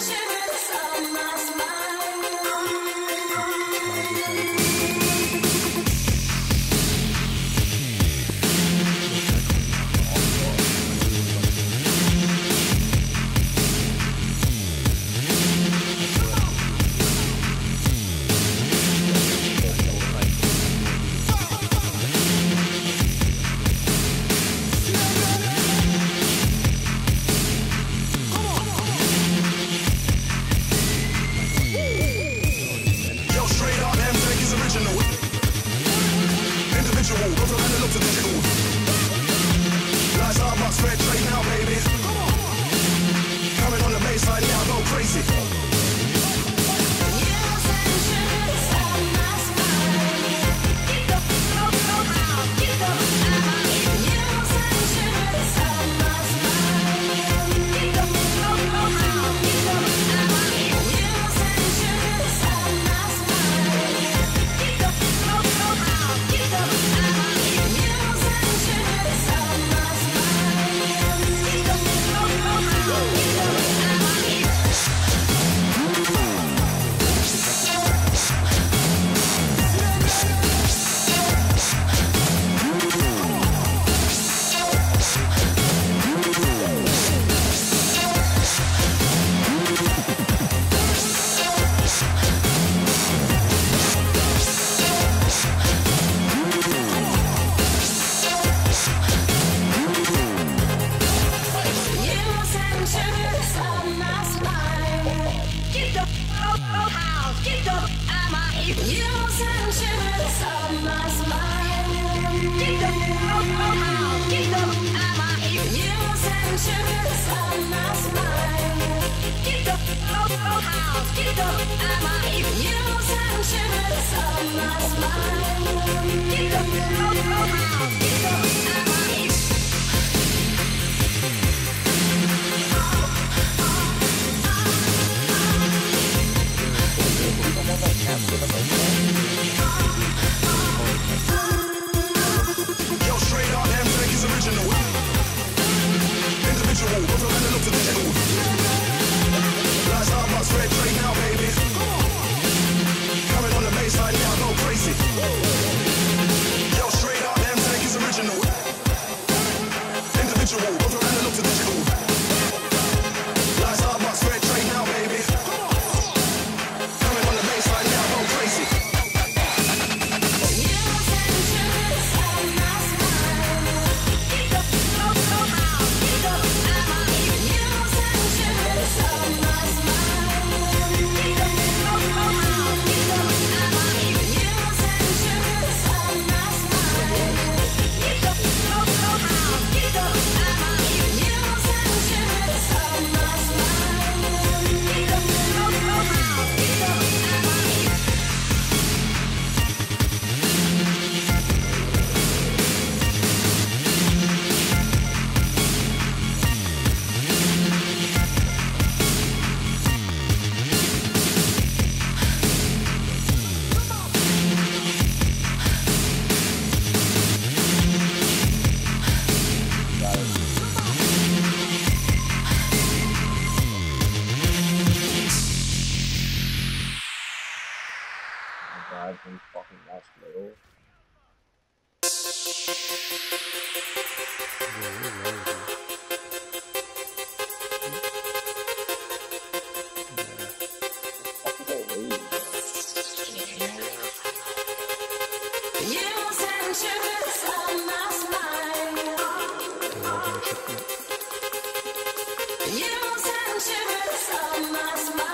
Sunshine. Get up, oh, oh, how? Get up, Saçını salmaz mı?